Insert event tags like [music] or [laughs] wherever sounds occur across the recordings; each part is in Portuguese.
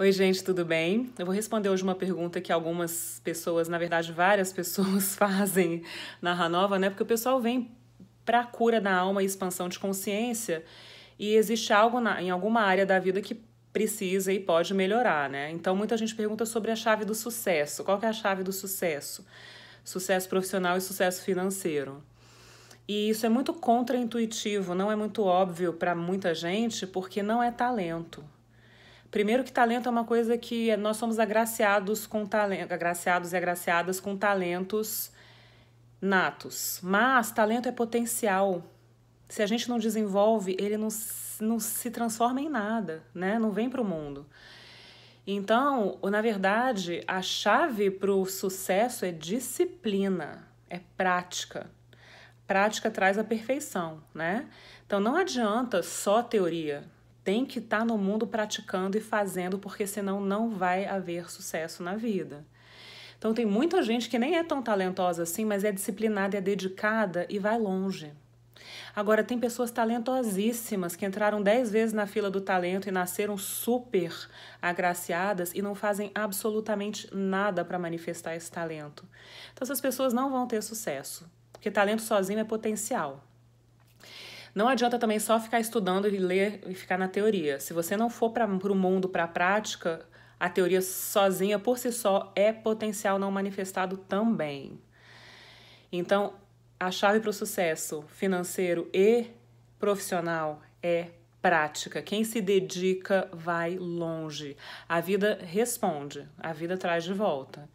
Oi, gente, tudo bem? Eu vou responder hoje uma pergunta que algumas pessoas, na verdade, várias [laughs] pessoas fazem na Ranova, né? Porque o pessoal vem para a cura da alma e expansão de consciência e existe algo na, em alguma área da vida que precisa e pode melhorar, né? Então muita gente pergunta sobre a chave do sucesso. Qual é a chave do sucesso? Sucesso profissional e sucesso financeiro. E isso é muito contraintuitivo, não é muito óbvio para muita gente, porque não é talento. Primeiro que talento é uma coisa que nós somos agraciados com talento, agraciados e agraciadas com talentos natos. Mas talento é potencial. Se a gente não desenvolve, ele não, não se transforma em nada, né? Não vem para o mundo. Então, na verdade, a chave para o sucesso é disciplina, é prática. Prática traz a perfeição, né? Então não adianta só teoria tem que estar tá no mundo praticando e fazendo, porque senão não vai haver sucesso na vida. Então tem muita gente que nem é tão talentosa assim, mas é disciplinada, é dedicada e vai longe. Agora, tem pessoas talentosíssimas que entraram dez vezes na fila do talento e nasceram super agraciadas e não fazem absolutamente nada para manifestar esse talento. Então, essas pessoas não vão ter sucesso, porque talento sozinho é potencial. Não adianta também só ficar estudando e ler e ficar na teoria. Se você não for para o mundo, para a prática, a teoria sozinha, por si só, é potencial não manifestado também. Então, a chave para o sucesso financeiro e profissional é prática. Quem se dedica vai longe. A vida responde, a vida traz de volta.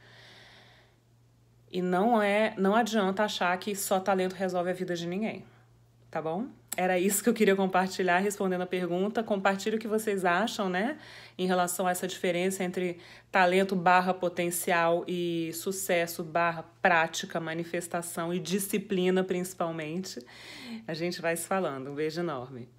E não é, não adianta achar que só talento resolve a vida de ninguém tá bom? Era isso que eu queria compartilhar respondendo a pergunta. Compartilhe o que vocês acham, né? Em relação a essa diferença entre talento barra potencial e sucesso barra prática, manifestação e disciplina, principalmente. A gente vai se falando. Um beijo enorme.